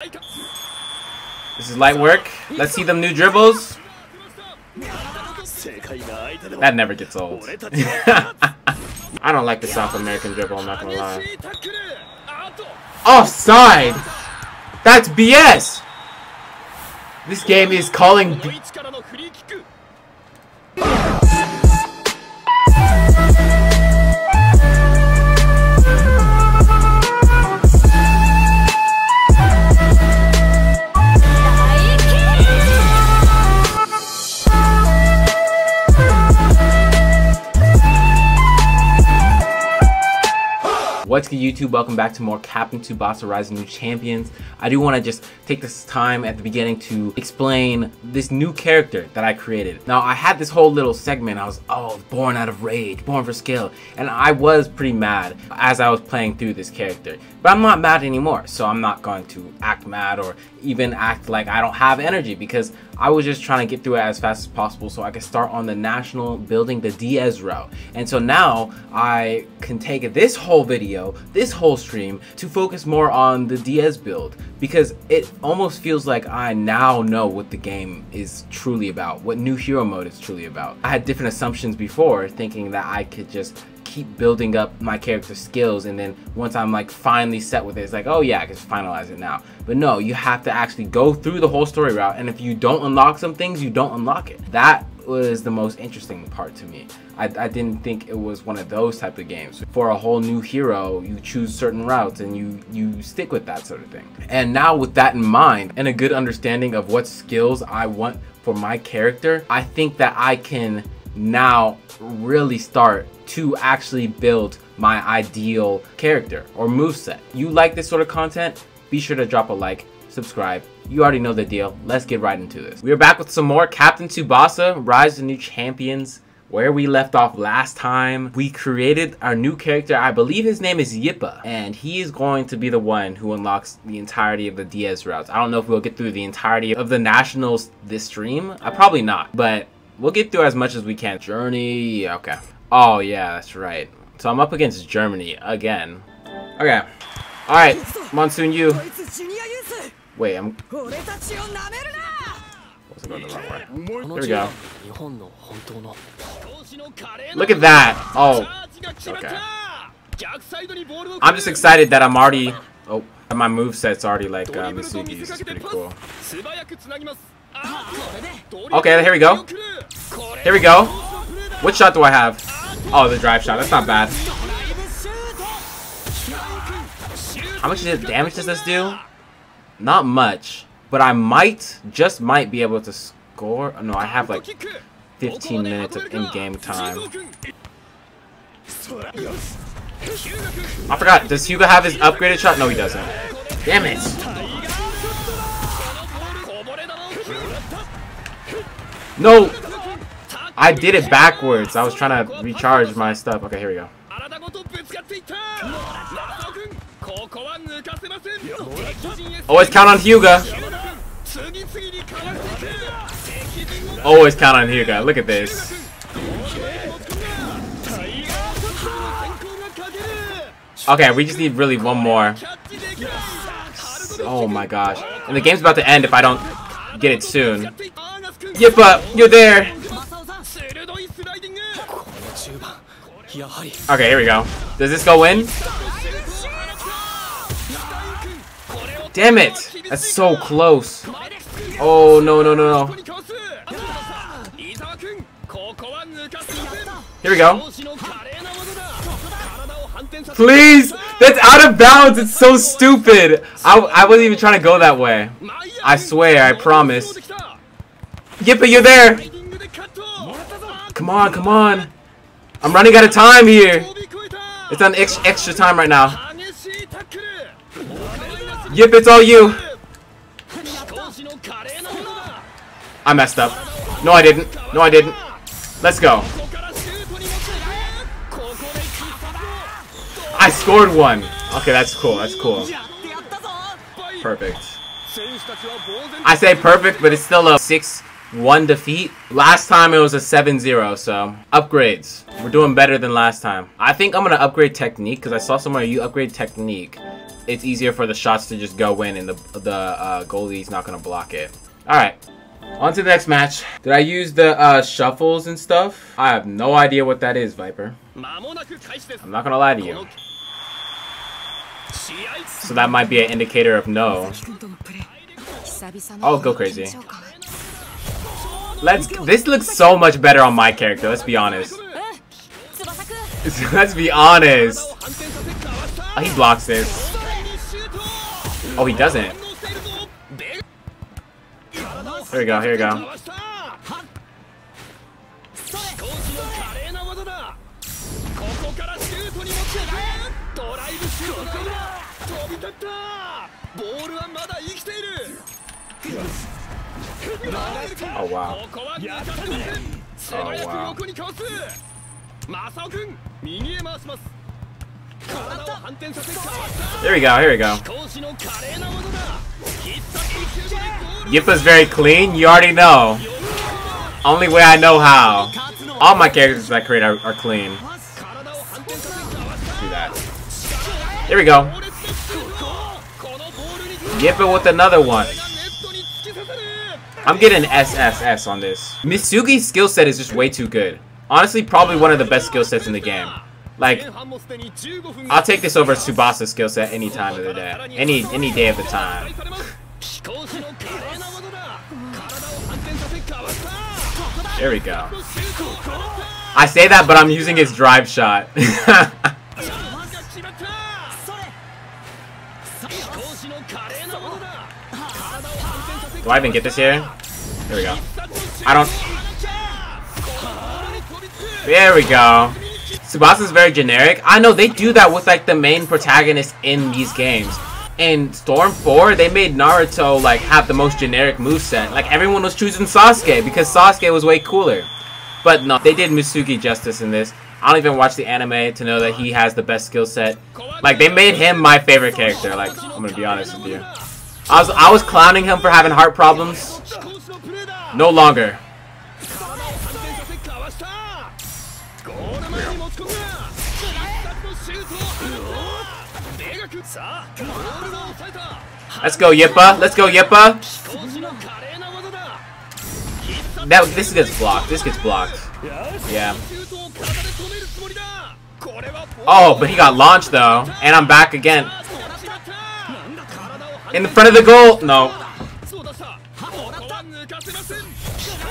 This is light work. Let's see them new dribbles. That never gets old. I don't like the South American dribble, I'm not gonna lie. Offside! That's BS! This game is calling... What's good YouTube? Welcome back to more Captain Tsubasa Rise New Champions. I do want to just take this time at the beginning to explain this new character that I created. Now I had this whole little segment, I was, oh, born out of rage, born for skill. And I was pretty mad as I was playing through this character. But I'm not mad anymore, so I'm not going to act mad or even act like I don't have energy because I was just trying to get through it as fast as possible so I could start on the national building the Diaz route. And so now I can take this whole video, this whole stream, to focus more on the Diaz build because it almost feels like I now know what the game is truly about, what new hero mode is truly about. I had different assumptions before thinking that I could just keep building up my character skills and then once I'm like finally set with it, it's like, oh yeah, I can finalize it now. But no, you have to actually go through the whole story route and if you don't unlock some things, you don't unlock it. That was the most interesting part to me. I, I, didn't think it was one of those type of games. For a whole new hero, you choose certain routes and you, you stick with that sort of thing. And now with that in mind and a good understanding of what skills I want for my character, I think that I can now really start to actually build my ideal character or move set. You like this sort of content? Be sure to drop a like, subscribe. You already know the deal. Let's get right into this. We are back with some more Captain Tsubasa, Rise of New Champions. Where we left off last time, we created our new character. I believe his name is Yippa, and he is going to be the one who unlocks the entirety of the Diaz routes. I don't know if we'll get through the entirety of the Nationals this stream. I probably not, but we'll get through as much as we can. Journey, okay. Oh, yeah, that's right. So I'm up against Germany again. Okay. Alright, Monsoon you. Wait, I'm... There we go. Look at that! Oh, okay. I'm just excited that I'm already... Oh, my move set's already like uh, Misugi's. It's pretty cool. Okay, here we go. Here we go. What shot do I have? Oh, the drive shot. That's not bad. How much damage does this do? Not much. But I might, just might be able to score. No, I have like 15 minutes of in-game time. I forgot. Does Hyuga have his upgraded shot? No, he doesn't. Damn it. No! I did it backwards. I was trying to recharge my stuff. Okay, here we go. Always count on Hyuga. Always count on Hyuga. Look at this. Okay, we just need really one more. Oh my gosh. And the game's about to end if I don't get it soon. Yippa, you're there. Okay, here we go. Does this go in? Damn it! That's so close. Oh, no, no, no, no. Here we go. Please! That's out of bounds! It's so stupid! I, I wasn't even trying to go that way. I swear, I promise. Yippa, you're there! Come on, come on! I'm running out of time here. It's on ex extra time right now. Yip, it's all you. I messed up. No, I didn't. No, I didn't. Let's go. I scored one. Okay, that's cool. That's cool. Perfect. I say perfect, but it's still a 6 one defeat. Last time it was a 7-0, so upgrades. We're doing better than last time. I think I'm gonna upgrade technique because I saw somewhere you upgrade technique. it's easier for the shots to just go in and the, the uh, goalie's not to block it. Alright, on to the next match. Did I use the uh, shuffles and stuff? I have no idea what that is, Viper. I'm not to lie to you. So that might be an indicator of no. Oh, go crazy. Let's. This looks so much better on my character. Let's be honest. let's be honest. Oh, he blocks this. Oh, he doesn't. Here we go. Here we go. Oh wow. Oh. There we go, here we go. Yippa's very clean, you already know. Only way I know how. All my characters that I create are, are clean. Do that. There we go. Yippa with another one. I'm getting SSS on this. Misugi's skill set is just way too good. Honestly, probably one of the best skill sets in the game. Like, I'll take this over Tsubasa's skill set any time of the day. Any any day of the time. There we go. I say that, but I'm using his drive shot. Do I even get this here? There we go. I don't... There we go. Tsubasa's very generic. I know they do that with like the main protagonist in these games. In Storm 4, they made Naruto like have the most generic moveset. Like everyone was choosing Sasuke because Sasuke was way cooler. But no, they did Misugi justice in this. I don't even watch the anime to know that he has the best skill set. Like they made him my favorite character. Like I'm gonna be honest with you. I was I was clowning him for having heart problems. No longer. Let's go, Yippa. Let's go, Yippa. That this gets blocked. This gets blocked. Yeah. Oh, but he got launched though, and I'm back again. In the front of the goal. No.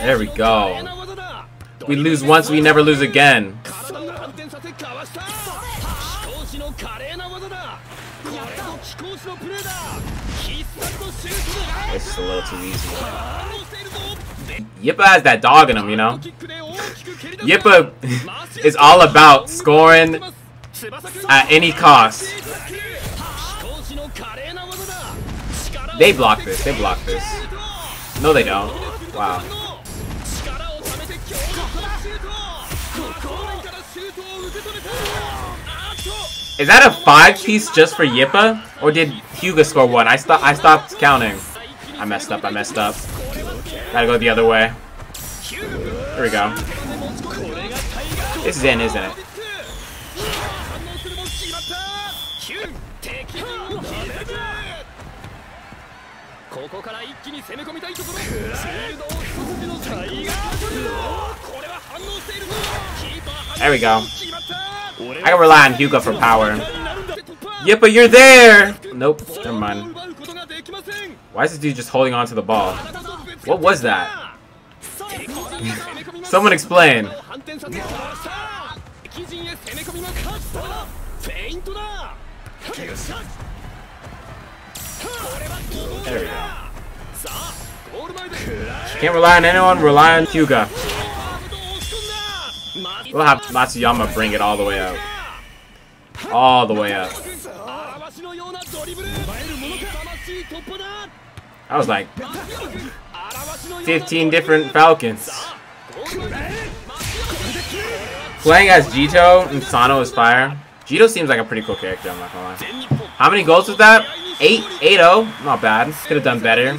There we go. We lose once, we never lose again. This is a little too easy. Yippa has that dog in him, you know? Yippa is all about scoring at any cost. They block this. They block this. No, they don't. Wow. Is that a five piece just for Yippa? Or did Hyuga score one? I stopped I stopped counting. I messed up, I messed up. Gotta go the other way. Here we go. This is in, isn't it? There we go. I can rely on Hyuga for power. Yeah, but you're there! Nope, never mind. Why is this dude just holding on to the ball? What was that? Someone explain. There we go. Can't rely on anyone, rely on Hyuga. We'll have Matsuyama bring it all the way up. All the way up. I was like 15 different Falcons. Playing as Jito and Sano is fire. Jito seems like a pretty cool character, I'm not gonna lie. How many goals was that? 8? 8-0? Not bad. Could have done better.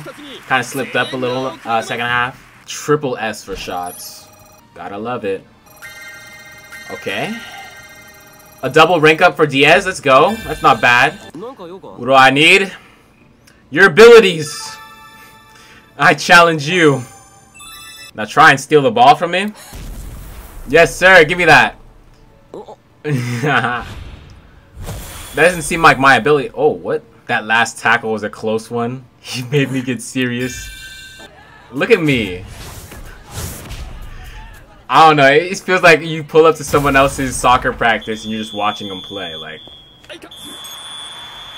Kind of slipped up a little uh, second half. Triple S for shots. Gotta love it. Okay. A double rank up for Diaz. Let's go. That's not bad. What do I need? Your abilities. I challenge you. Now try and steal the ball from me. Yes, sir. Give me that. that doesn't seem like my ability. Oh, what? That last tackle was a close one. He made me get serious. Look at me. I don't know. It feels like you pull up to someone else's soccer practice and you're just watching them play. Like,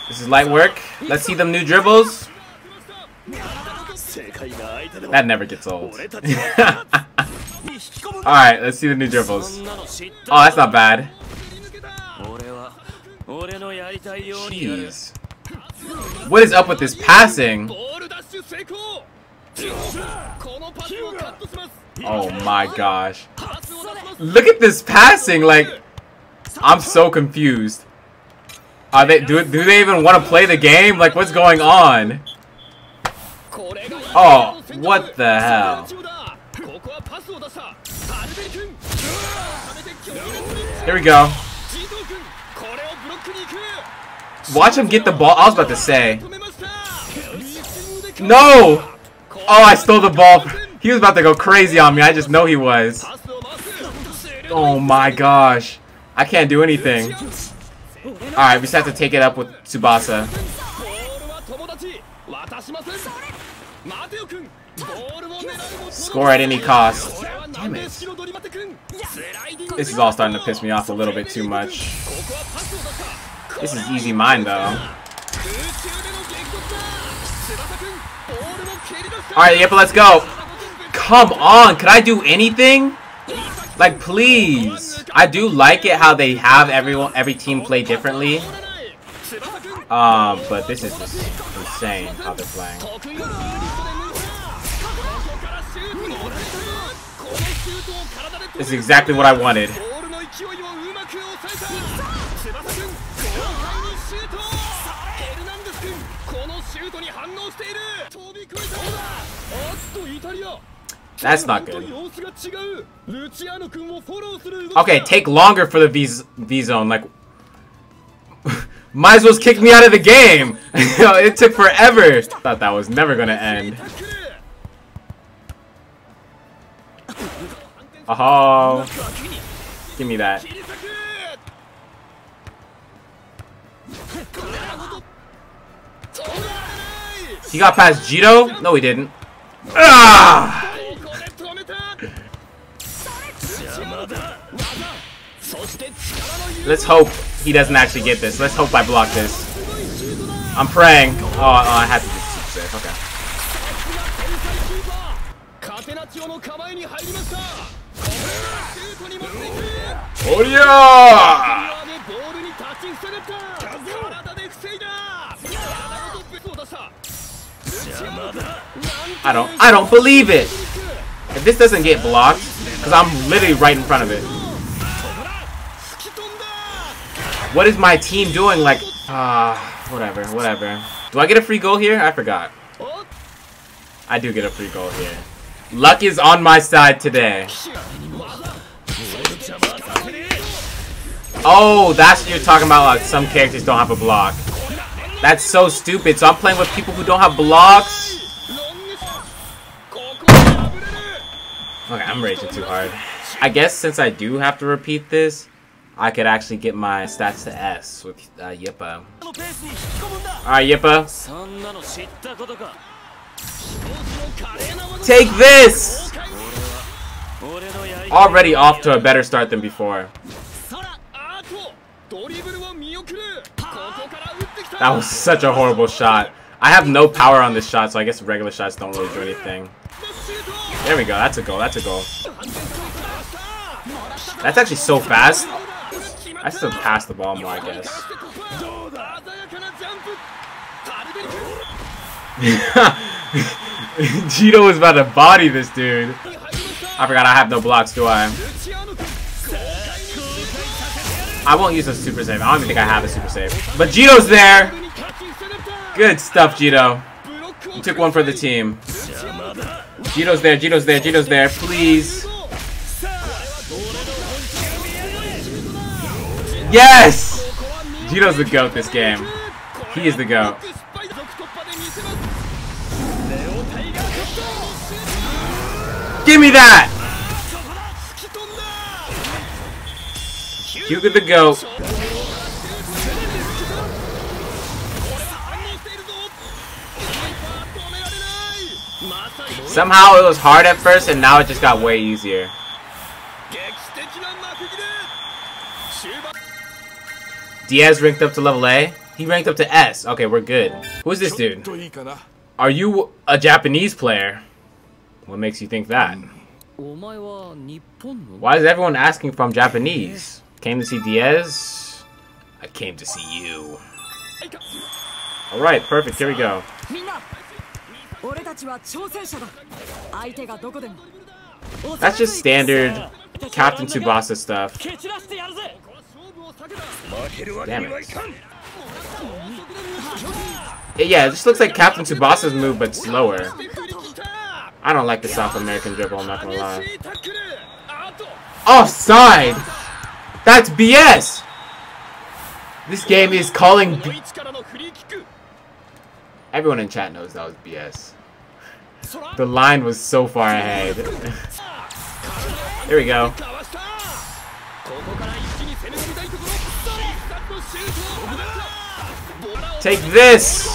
this is light work. Let's see them new dribbles. That never gets old. Alright, let's see the new dribbles. Oh, that's not bad. Jeez. What is up with this passing? Oh my gosh. Look at this passing, like I'm so confused. Are they do do they even want to play the game? Like what's going on? Oh, what the hell? Here we go. Watch him get the ball. I was about to say. No! Oh, I stole the ball. He was about to go crazy on me. I just know he was. Oh my gosh. I can't do anything. Alright, we just have to take it up with Tsubasa. Score at any cost. Damn it. This is all starting to piss me off a little bit too much. This is easy mine though. Alright, yep, let's go. Come on, can I do anything? Like, please. I do like it how they have everyone, every team play differently. Um, but this is just insane how they're playing. This is exactly what I wanted. That's not good. Okay, take longer for the V, v zone. Like, might as well kick me out of the game. it took forever. Thought that was never gonna end. Oh, give me that. He got past Jito? No, he didn't. Ah! Let's hope he doesn't actually get this. Let's hope I block this. I'm praying. Oh, oh I have to just safe. Okay. Oh yeah! I don't I don't believe it! If this doesn't get blocked, because I'm literally right in front of it. What is my team doing? Like, ah, uh, whatever, whatever. Do I get a free goal here? I forgot. I do get a free goal here. Luck is on my side today. Oh, that's what you're talking about. Like some characters don't have a block. That's so stupid. So I'm playing with people who don't have blocks. Okay, I'm raging too hard. I guess since I do have to repeat this, I could actually get my stats to S with uh, Yippa. Alright, Yippa. Take this! Already off to a better start than before. That was such a horrible shot. I have no power on this shot, so I guess regular shots don't really do anything. There we go. That's a goal. That's a goal. That's actually so fast. I still pass the ball more, I guess. Jito was about to body this dude. I forgot I have no blocks, do I? I won't use a super save. I don't even think I have a super save. But Jito's there! Good stuff, Jito. You took one for the team. Jito's there, Jito's there, Jito's there. Please. Yes! Gino's the GOAT this game. He is the GOAT. Give me that! Hyuga the GOAT. Somehow it was hard at first and now it just got way easier. Diaz ranked up to level A. He ranked up to S. Okay, we're good. Who's this dude? Are you a Japanese player? What makes you think that? Why is everyone asking I'm Japanese? Came to see Diaz? I came to see you. Alright, perfect. Here we go. That's just standard Captain Tsubasa stuff. Damn it. Yeah, it just looks like Captain Tsubasa's move, but slower. I don't like the South American dribble, I'm not gonna lie. Offside! That's BS! This game is calling... Everyone in chat knows that was BS. The line was so far ahead. there we go. Take this!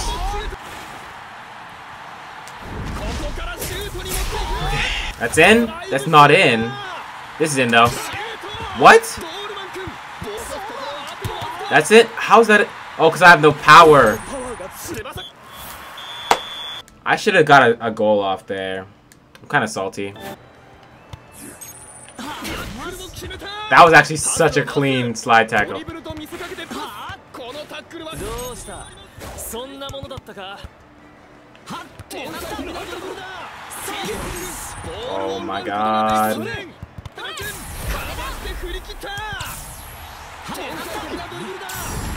That's in? That's not in. This is in though. What? That's it? How's that? Oh, because I have no power. I should have got a, a goal off there. I'm kind of salty. That was actually such a clean slide tackle. Oh my god.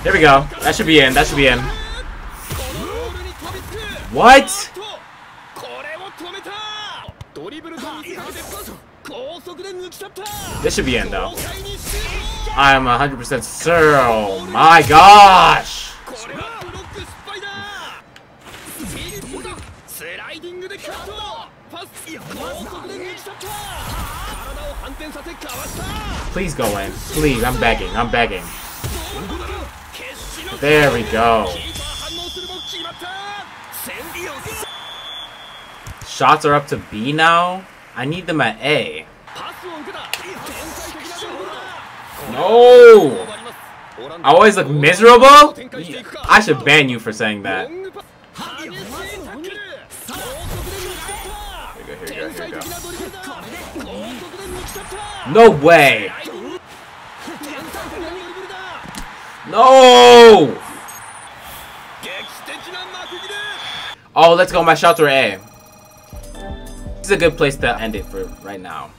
Here we go. That should be in. That should be in. What? This should be in though. I am 100% sure. Oh my gosh! Please go in. Please, I'm begging. I'm begging. There we go. Shots are up to B now? I need them at A. No! I always look miserable? I should ban you for saying that. Here go, here go, here go. No way! No! Oh, let's go. My are A. This is a good place to end it for right now.